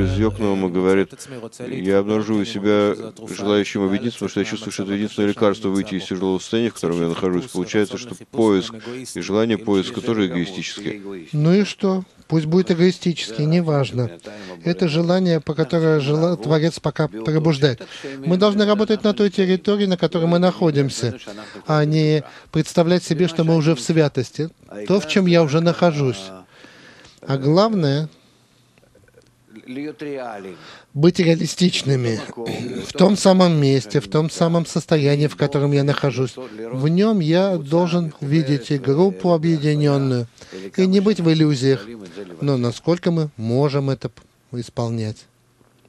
из Йокнаума говорит, я обнаруживаю себя желающим объединиться, потому что я чувствую, что это единственное лекарство выйти из тяжелого состояния, в котором я нахожусь. Получается, что поиск и желание поиска тоже эгоистические. Ну и что? Пусть будет эгоистический, неважно. Это желание, по которое жела... Творец пока пробуждает. Мы должны работать на той территории, на которой мы находимся, а не представлять себе, что мы уже в святости. То, в чем я уже нахожусь. А главное — быть реалистичными в том самом месте, в том самом состоянии, в котором я нахожусь. В нем я должен видеть и группу объединенную, и не быть в иллюзиях. Но насколько мы можем это исполнять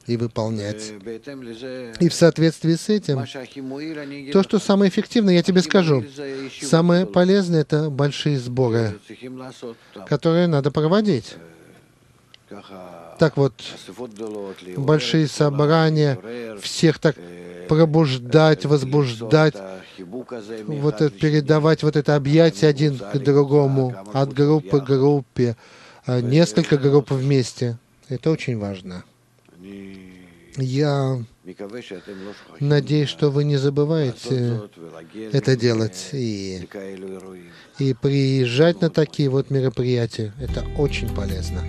и выполнять. И в соответствии с этим, то, что самое эффективное, я тебе скажу, самое полезное — это большие сборы, которые надо проводить так вот, большие собрания, всех так пробуждать, возбуждать, вот это, передавать вот это объятие один к другому, от группы к группе, а несколько групп вместе. Это очень важно. Я надеюсь, что вы не забываете это делать и, и приезжать на такие вот мероприятия. Это очень полезно.